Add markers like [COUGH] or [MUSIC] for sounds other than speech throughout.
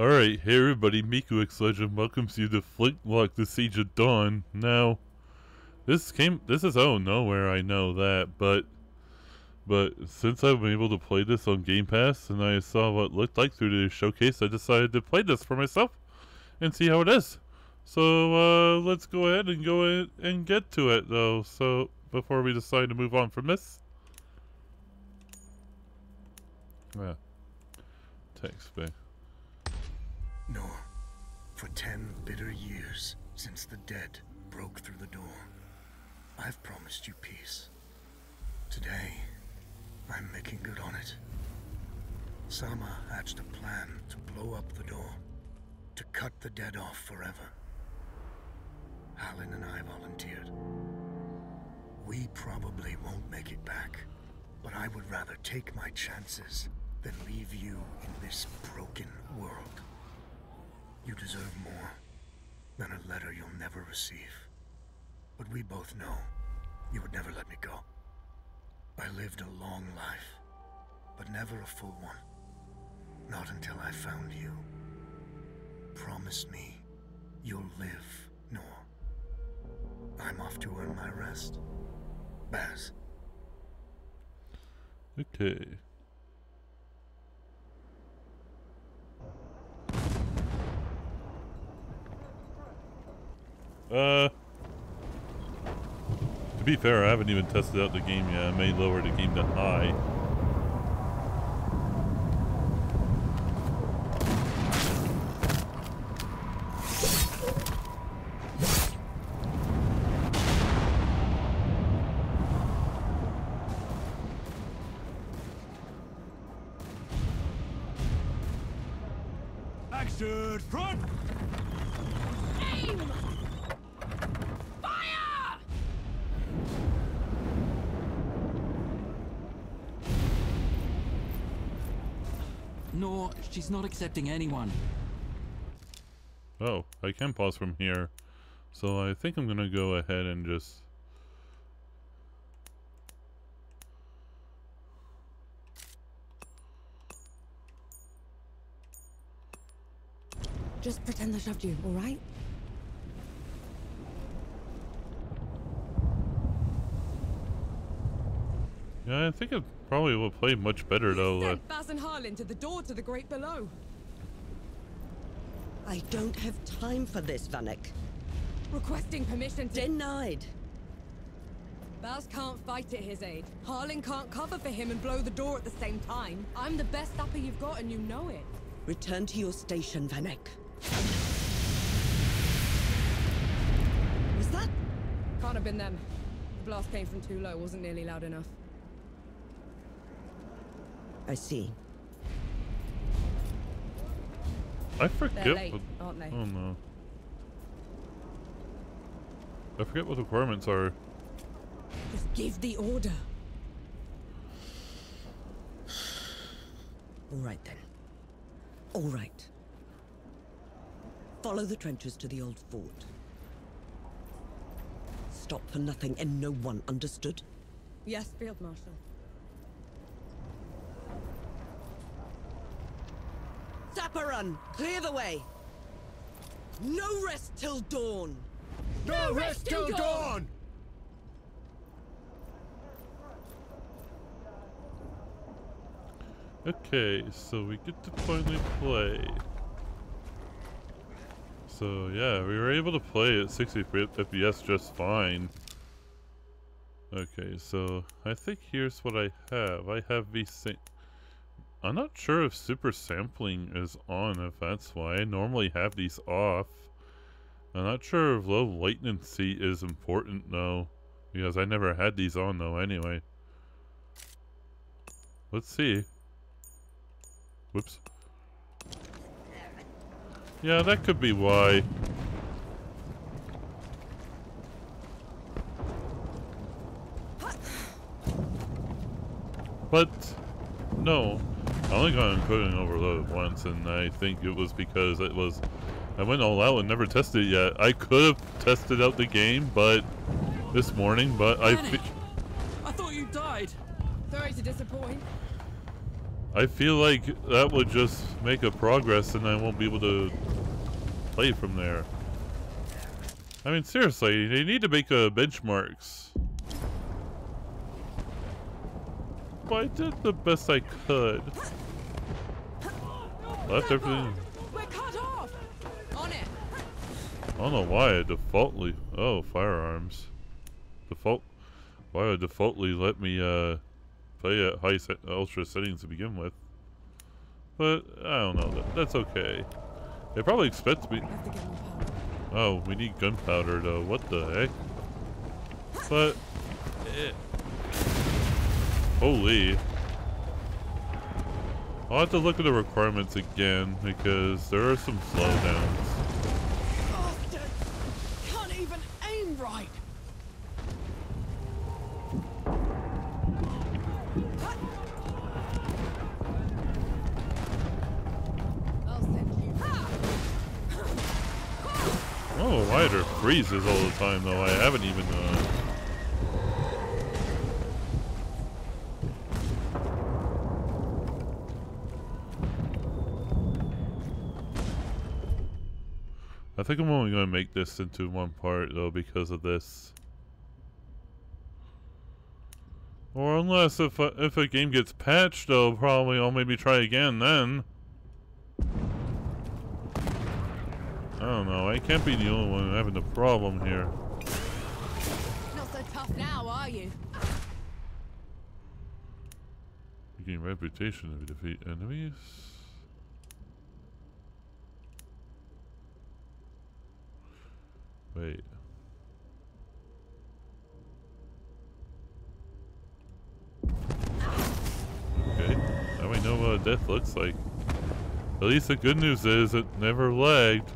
Alright, hey everybody, Miku X Legend welcomes you to Flintlock the Siege of Dawn. Now, this came, this is out of nowhere, I know that, but, but since I've been able to play this on Game Pass and I saw what looked like through the showcase, I decided to play this for myself and see how it is. So, uh, let's go ahead and go in and get to it though, so, before we decide to move on from this. Yeah. Text, babe. Nor, for ten bitter years since the dead broke through the door, I've promised you peace. Today, I'm making good on it. Sama hatched a plan to blow up the door, to cut the dead off forever. Harlan and I volunteered. We probably won't make it back, but I would rather take my chances than leave you in this broken world. You deserve more than a letter you'll never receive. But we both know you would never let me go. I lived a long life, but never a full one. Not until I found you. Promise me you'll live, Nor. I'm off to earn my rest. Baz. Okay. Uh, to be fair, I haven't even tested out the game yet. I may lower the game to high. No, not accepting anyone. Oh, I can pause from here. So I think I'm gonna go ahead and just... Just pretend I shoved you, alright? Yeah, I think it probably will play much better though. Uh, Sent Baz and Harlan to the door to the Great Below. I don't have time for this, Vanek. Requesting permission to... Denied. Baz can't fight at his aid. Harlan can't cover for him and blow the door at the same time. I'm the best sapper you've got and you know it. Return to your station, Vanek. Was that? Can't have been them. The blast came from too low, wasn't nearly loud enough. I see. I forget late, what... aren't they? Oh no. I forget what the requirements are. Just give the order. All right then. All right. Follow the trenches to the old fort. Stop for nothing and no one, understood? Yes, Field Marshal. Sapperun, clear the way! No rest till dawn! No rest till dawn! Okay, so we get to finally play. So yeah, we were able to play at 60 FPS just fine. Okay, so I think here's what I have. I have the same... I'm not sure if super sampling is on, if that's why. I normally have these off. I'm not sure if low latency is important though, because I never had these on though anyway. Let's see. Whoops. Yeah, that could be why. But, no. I only got encoding overload once, and I think it was because it was... I went all out and never tested it yet. I could have tested out the game, but... This morning, but I... I thought you died. Sorry to disappoint. I feel like that would just make a progress and I won't be able to play from there. I mean, seriously, they need to make uh, benchmarks. But I did the best I could. Left everything. We're cut off! On it! I don't know why I defaultly. Oh, firearms. Default. Why I defaultly let me uh play at high set, ultra settings to begin with. But I don't know. That, that's okay. They probably expect me. Have to get more power. Oh, we need gunpowder though. What the heck? But. Eh. Holy. I'll have to look at the requirements again because there are some slowdowns. Bastard! Can't even aim right! Oh, wider freezes all the time though. I haven't even. Uh... I think I'm only gonna make this into one part though because of this. Or unless if a, if a game gets patched though, probably I'll maybe try again then. I don't know. I can't be the only one having a problem here. Not so tough now, are you? You gain reputation if you defeat enemies. Wait. Okay. Now we know what death looks like. At least the good news is it never lagged.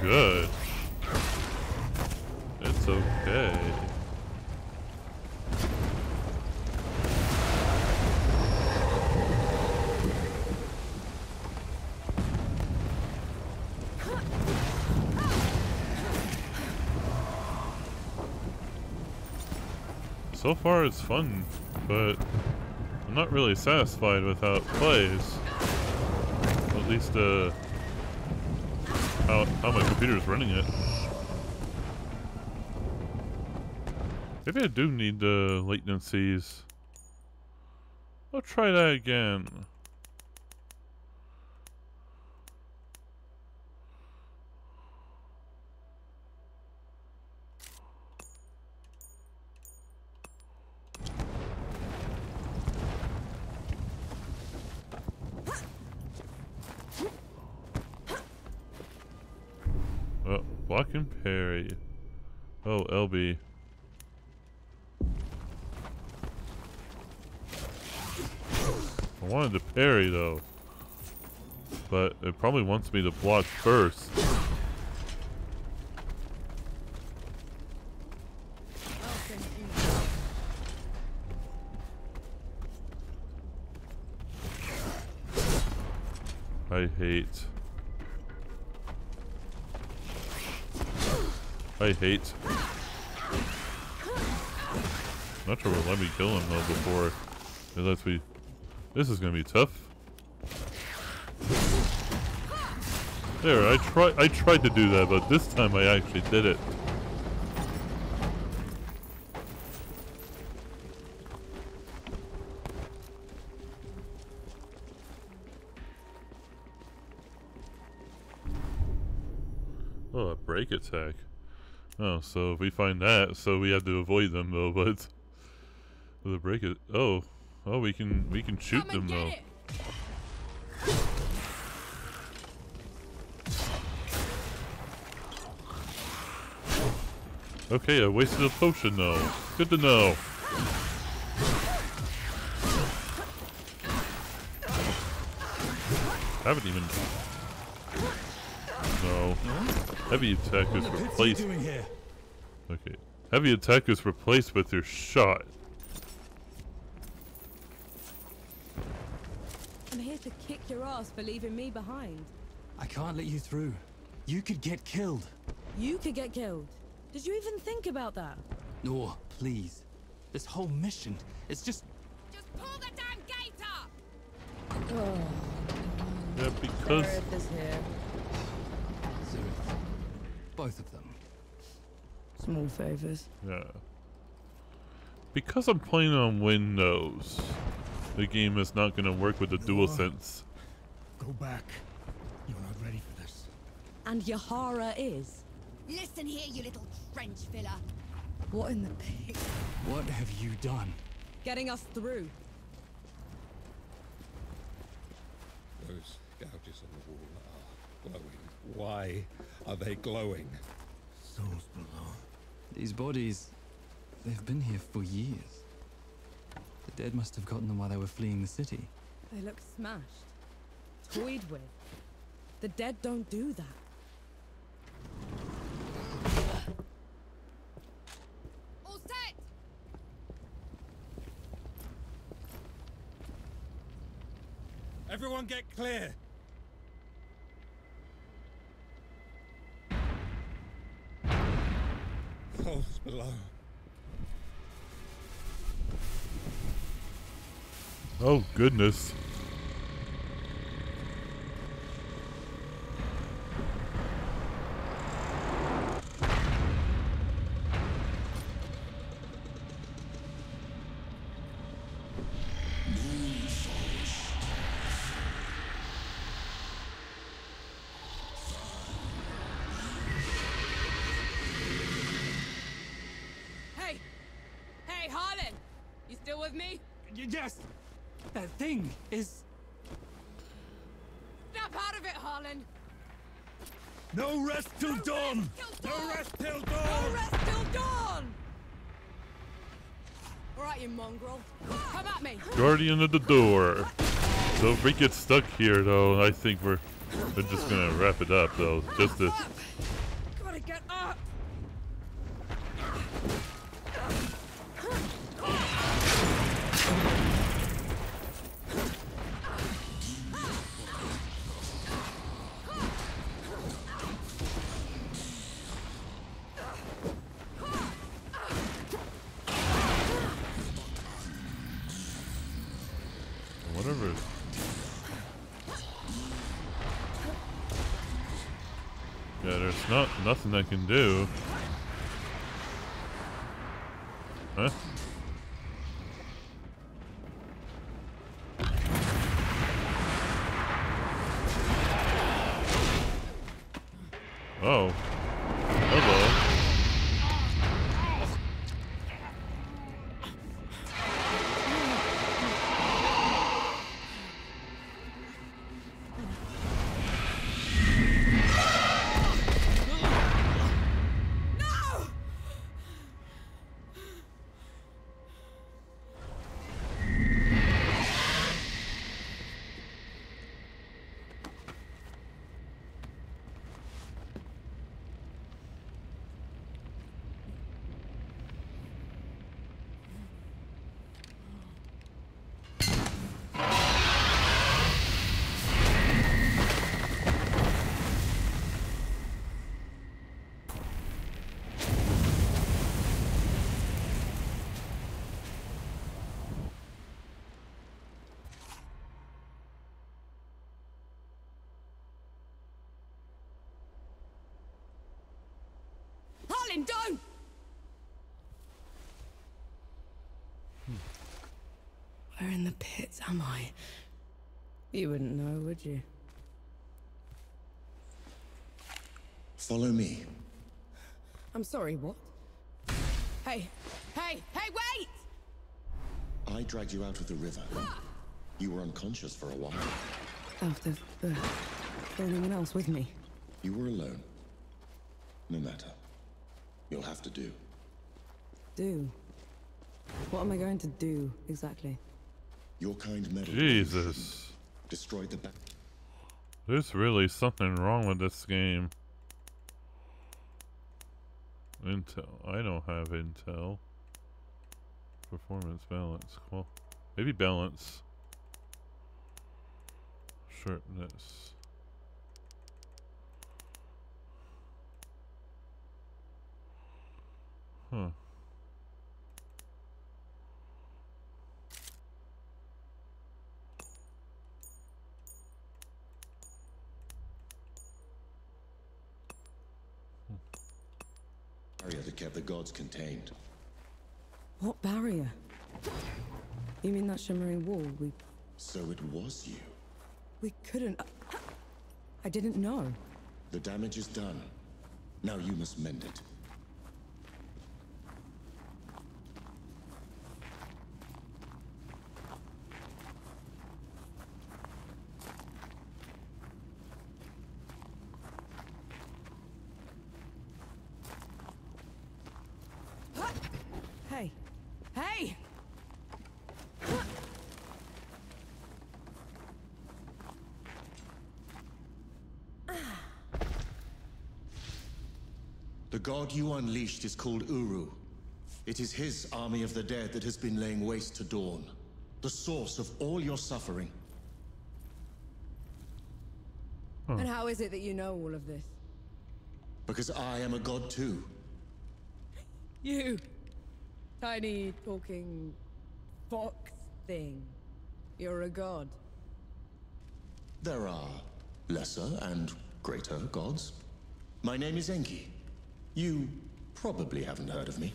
Good. It's okay. So far it's fun, but I'm not really satisfied with how it plays. At least, uh, how, how my is running it. Maybe I do need the latencies. I'll try that again. And parry. Oh, LB. I wanted to parry though. But it probably wants me to block first. I hate. I hate. Not sure will let me kill him though before it lets me. This is gonna be tough. There, I try. I tried to do that, but this time I actually did it. Oh, a break attack. Oh, so if we find that, so we have to avoid them though, but the break it. Oh, oh, we can we can shoot them though. it. Okay, I wasted a potion though. Good to know. I haven't even. No. Heavy attack is What are you replaced. Okay. Heavy attack is replaced with your shot. I'm here to kick your ass for leaving me behind. I can't let you through. You could get killed. You could get killed. Did you even think about that? No, please. This whole mission, it's just... Just pull the damn gate up! Yeah, because Sheriff is here. Zurith. Both of them. Small favors. yeah. Because I'm playing on Windows, the game is not gonna work with the DualSense. Go back. You're not ready for this. And Yahara is. Listen here, you little trench filler. What in the pig? What have you done? Getting us through. Those gouges on the wall are glowing. Why are they glowing? Souls below. These bodies, they've been here for years. The dead must have gotten them while they were fleeing the city. They look smashed. Toyed with. The dead don't do that. All set! Everyone get clear! Oh goodness. You still with me? Y- yes! That thing is... Snap out of it, Harlan! No rest till dawn! Till No dawn! rest till dawn! No rest till dawn! Alright, you mongrel. Come at me! Guardian of the door. So if we get stuck here though, I think we're we're just gonna wrap it up though. Just to whatever. Yeah, there's not nothing I can do. Huh? Harlan, don't! Where in the pits am I? You wouldn't know, would you? Follow me. I'm sorry, what? Hey, hey, hey, wait! I dragged you out of the river. You were unconscious for a while. After uh, anyone else with me? You were alone. No matter. You'll have to do. Do. What am I going to do exactly? Your kind meddled. Jesus. Destroyed the back. There's really something wrong with this game. Intel. I don't have Intel. Performance balance. Well, maybe balance. Sharpness. Huh. Barrier that kept the gods contained. What barrier? You mean that shimmering wall? We So it was you. we couldn't. Uh, I didn't know. The damage is done. Now you must mend it. Hey. Hey! The god you unleashed is called Uru. It is his army of the dead that has been laying waste to Dawn. The source of all your suffering. And how is it that you know all of this? Because I am a god too. [LAUGHS] You! Tiny talking fox thing. You're a god. There are lesser and greater gods. My name is Enki. You probably haven't heard of me.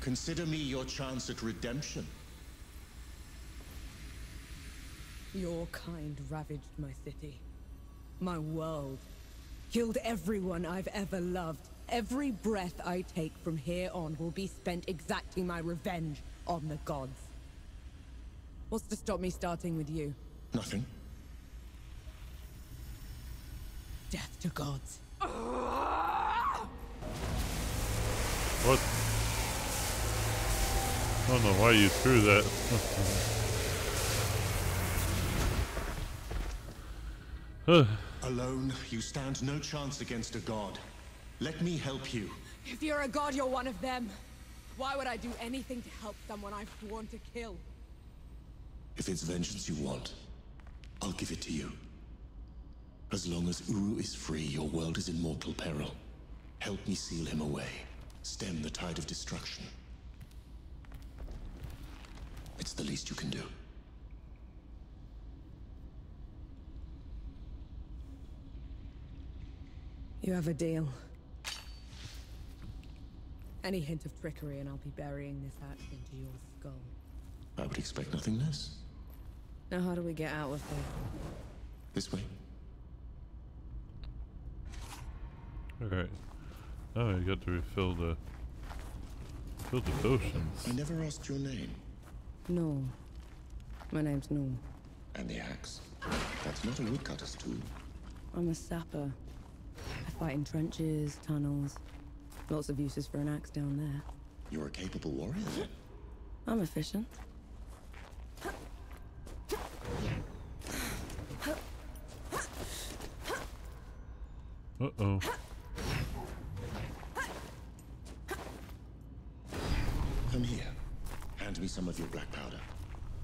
Consider me your chance at redemption. Your kind ravaged my city. My world. Killed everyone I've ever loved. Every breath I take from here on will be spent exacting my revenge on the gods. What's to stop me starting with you? Nothing. Death to gods. What? I don't know why you threw that. [LAUGHS] Alone, you stand no chance against a god. Let me help you. If you're a god, you're one of them. Why would I do anything to help someone I've sworn to kill? If it's vengeance you want, I'll give it to you. As long as Uru is free, your world is in mortal peril. Help me seal him away. Stem the tide of destruction. It's the least you can do. You have a deal. Any hint of trickery and I'll be burying this axe into your skull. I would expect nothing less. Now how do we get out of here? This way. Alright. Now I got to refill the fill the potions. I never asked your name. No. My name's Nor. And the axe. That's not a woodcutter's tool. I'm a sapper. I fight in trenches, tunnels. Lots of uses for an axe down there. You're a capable warrior then. I'm efficient. Uh-oh. Come here. Hand me some of your black powder.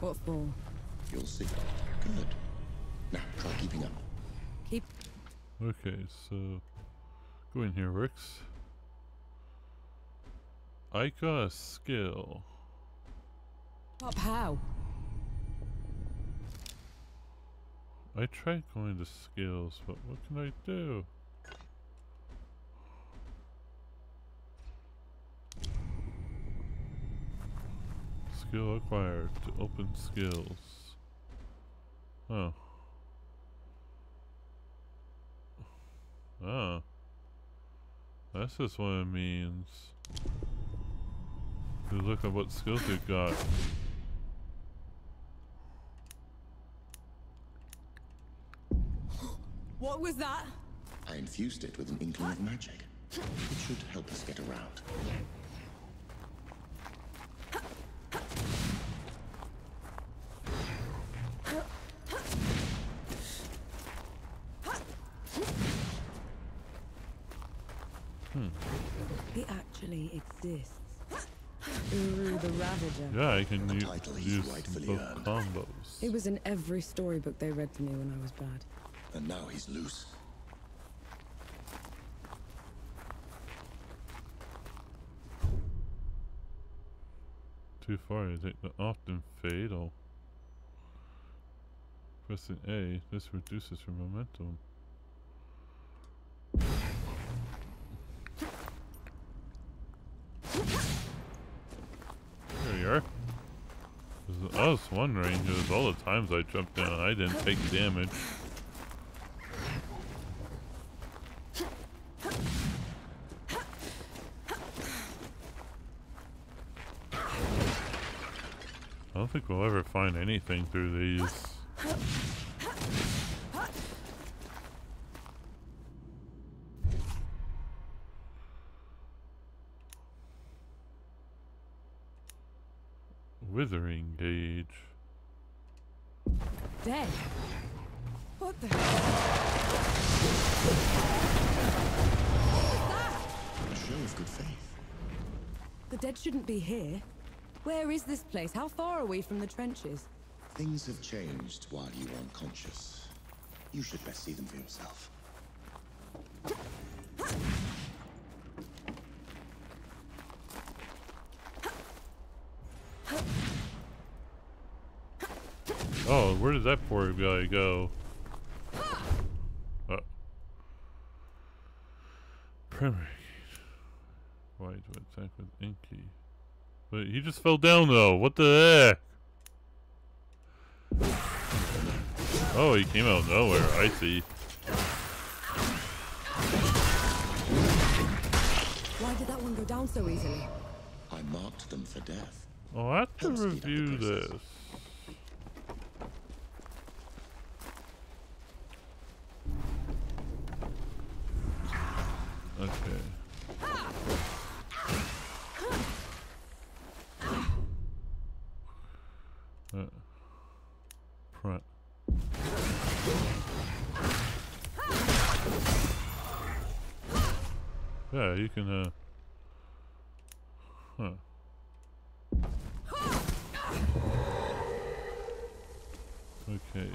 What for? You'll see. Good. Now, try keeping up. Keep. Okay, so go in here, Rix. I got a skill. Up how? I tried going to skills, but what can I do? Skill acquired to open skills. Oh. Oh. That's just what it means. You look at what skills you got. What was that? I infused it with an inkling of magic. It should help us get around. Hmm. He actually exists. Uru the Ravager. Yeah, I can use both combos. He was in every storybook they read to me when I was bad. And now he's loose. Too far, is it often fatal? Pressing A, this reduces your momentum. There you are. I was wondering, because all the times I jumped down, I didn't take damage. I don't think we'll ever find anything through these. Withering gauge. Dead? What the? A show of good faith. The dead shouldn't be here. Where is this place? How far are we from the trenches? Things have changed while you were unconscious. You should best see them for yourself. Oh, where did that poor guy go? Uh. Primary. Why to attack with Enki? But he just fell down though. What the heck? Oh, he came out of nowhere. I see. Why did that one go down so easily? I marked them for death. Oh, I have to Helps speed up the review process. this. Okay. Uh, front. Yeah, you can, uh... Huh. Okay.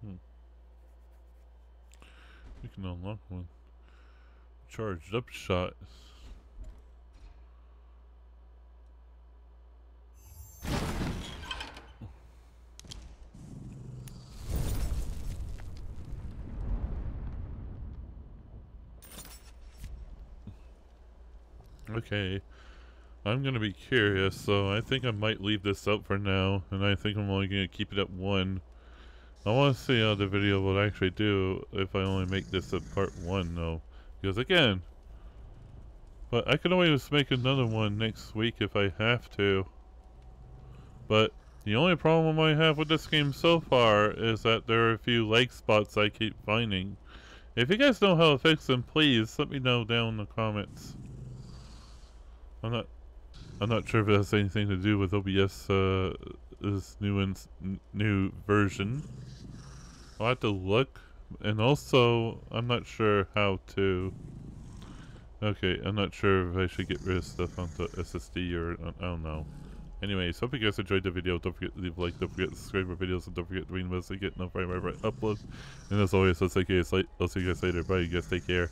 Hmm. We can unlock one. Charged up shot. Okay. I'm gonna be curious, so I think I might leave this up for now, and I think I'm only gonna keep it at one. I want to see how the video will actually do if I only make this a part one, though. Because again, but I can always make another one next week if I have to. But the only problem I have with this game so far is that there are a few leg spots I keep finding. If you guys know how to fix them, please let me know down in the comments. I'm not I'm not sure if it has anything to do with OBS uh, this new new version. I'll have to look, and also I'm not sure how to. Okay, I'm not sure if I should get rid of stuff onto SSD or I don't know. Anyways, hope you guys enjoyed the video. Don't forget to leave a like, don't forget to subscribe for videos, and don't forget to ring the bell so you get notified whenever I upload. And as always, I'll see you guys, I'll see you guys later. Bye, you guys take care.